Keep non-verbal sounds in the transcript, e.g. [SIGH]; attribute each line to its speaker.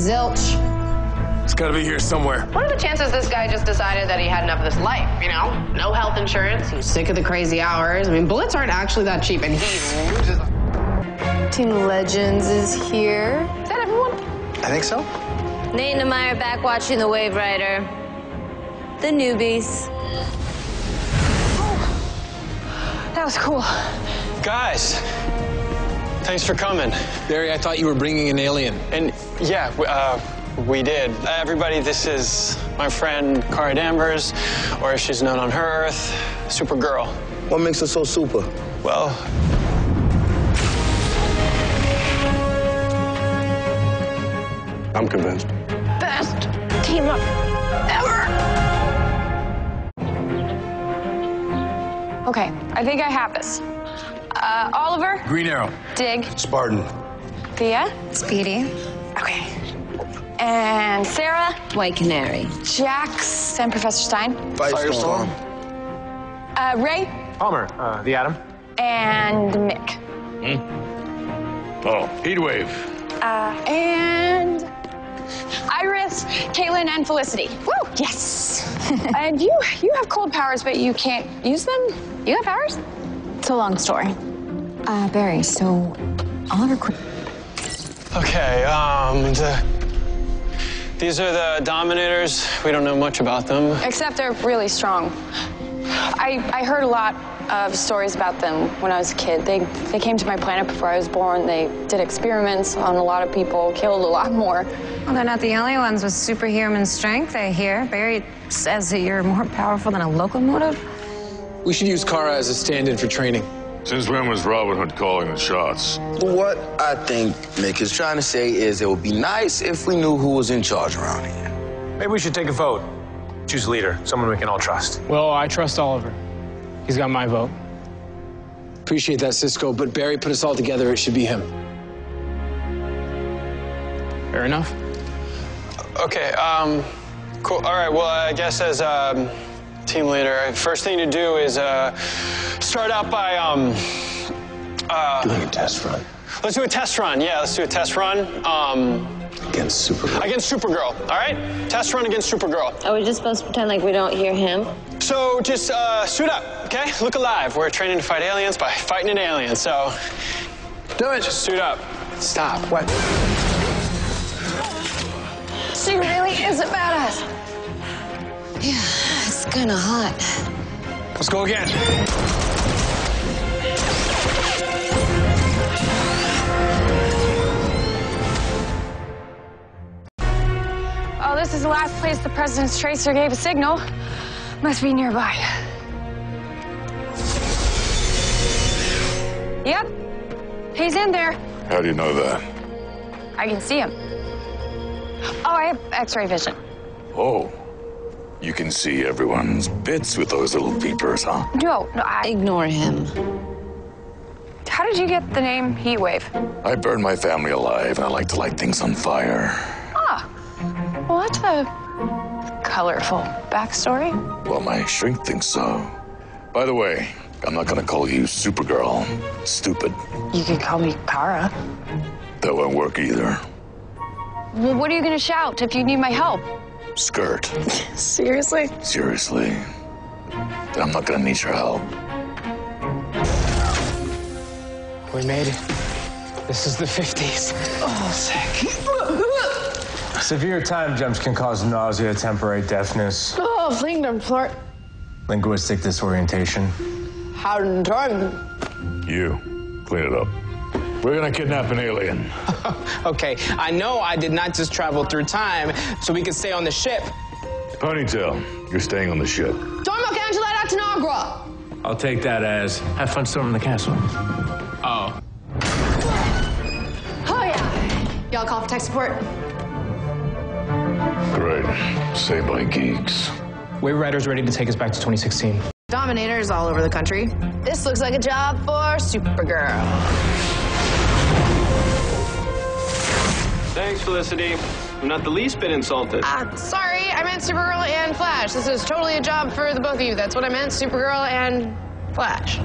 Speaker 1: Zilch.
Speaker 2: It's gotta be here somewhere.
Speaker 3: What are the chances this guy just decided that he had enough of this life? You know, no health insurance. he's sick of the crazy hours. I mean, bullets aren't actually that cheap, and he loses.
Speaker 1: Team Legends is here.
Speaker 3: Is that everyone?
Speaker 4: I think so.
Speaker 5: Nate and Meyer back watching the Waverider. The newbies.
Speaker 3: That was cool.
Speaker 6: Guys, thanks for coming.
Speaker 2: Barry, I thought you were bringing an alien.
Speaker 6: And yeah, we, uh, we did. Uh, everybody, this is my friend Kara Danvers, or as she's known on her Earth, Supergirl.
Speaker 4: What makes her so super?
Speaker 6: Well,
Speaker 4: I'm convinced.
Speaker 3: Best team up ever.
Speaker 7: Okay, I think I have this. Uh, Oliver,
Speaker 2: Green Arrow.
Speaker 7: Dig,
Speaker 4: Spartan.
Speaker 7: Thea,
Speaker 1: Speedy.
Speaker 7: okay, and Sara,
Speaker 5: White Canary.
Speaker 7: Jax, and Professor Stein,
Speaker 4: Firestorm.
Speaker 7: uh, Ray,
Speaker 8: Palmer, uh, the Atom.
Speaker 7: and Mick, Hmm.
Speaker 2: Oh, Heatwave.
Speaker 7: uh, and Iris, Caitlin, and Felicity. Woo! Yes. [LAUGHS] and you, you have cold powers, but you can't use them. You have powers? It's a long story.
Speaker 1: Uh, Barry, so Oliver quit.
Speaker 6: okay, um, the, these are the Dominators. We don't know much about them.
Speaker 7: Except they're really strong. I, I heard a lot of stories about them when I was a kid. They, they came to my planet before I was born. They did experiments on a lot of people, killed a lot more.
Speaker 1: Well, they're not the only ones with superhuman strength, I hear. Barry says that you're more powerful than a locomotive.
Speaker 2: We should use Kara as a stand-in for training.
Speaker 9: Since when was Robin Hood calling the shots?
Speaker 4: What I think Mick is trying to say is it would be nice if we knew who was in charge around here.
Speaker 8: Maybe we should take a vote. Choose a leader, someone we can all trust.
Speaker 10: Well, I trust Oliver. He's got my vote.
Speaker 2: Appreciate that, Cisco, but Barry put us all together. It should be him.
Speaker 10: Fair enough.
Speaker 6: Okay, um, cool. All right, well, I guess as um, team leader, first thing to do is uh, start out by um, uh,
Speaker 4: Doing a test run
Speaker 6: let's do a test run. Yeah, let's do a test run um,
Speaker 4: against Supergirl.
Speaker 6: against Supergirl. All right, test run against Supergirl.
Speaker 5: Are we just supposed to pretend like we don't hear him?
Speaker 6: So just uh, suit up, okay? Look alive. We're training to fight aliens by fighting an alien. So
Speaker 2: Do it.
Speaker 6: just suit up.
Speaker 2: Stop. What?
Speaker 7: She really is a badass.
Speaker 5: Yeah, it's kind of hot.
Speaker 2: Let's go again.
Speaker 7: Oh, this is the last place the president's tracer gave a signal. Must be nearby. Yep, he's in there.
Speaker 9: How do you know that?
Speaker 7: I can see him. Oh, I have X-ray vision.
Speaker 9: Oh, you can see everyone's bits with those little peepers, huh?
Speaker 7: No, no, I.
Speaker 5: Ignore him.
Speaker 7: How did you get the name Heatwave?
Speaker 9: I burned my family alive, and I like to light things on fire.
Speaker 7: Ah, well, that's a colorful backstory.
Speaker 9: Well, my shrink thinks so. By the way, I'm not gonna call you Supergirl. Stupid.
Speaker 7: You could call me Kara.
Speaker 9: That won't work either.
Speaker 7: Well, what are you gonna shout if you need my help?
Speaker 9: Skirt.
Speaker 7: Seriously?
Speaker 9: Seriously. I'm not gonna need your help.
Speaker 10: We made it. This is the 50s. Oh, sick.
Speaker 8: Severe time jumps can cause nausea, temporary deafness,
Speaker 3: Oh, Kingdom Flirt.
Speaker 8: linguistic disorientation.
Speaker 3: How done?
Speaker 9: You, clean it up. We're gonna kidnap an alien. [LAUGHS]
Speaker 11: Okay, I know I did not just travel through time so we could stay on the ship.
Speaker 9: Ponytail, you're staying on the ship.
Speaker 3: Dormo Cangela Tanagra.
Speaker 8: I'll take that as have fun storming the castle.
Speaker 10: Oh.
Speaker 3: Oh, yeah. Y'all call for tech support?
Speaker 9: Great. Saved by geeks.
Speaker 10: Waverider's ready to take us back to 2016.
Speaker 3: Dominators all over the country. This looks like a job for Supergirl.
Speaker 6: Thanks, Felicity. I'm not the least bit insulted.
Speaker 3: Uh, sorry, I meant Supergirl and Flash. This is totally a job for the both of you. That's what I meant, Supergirl and Flash.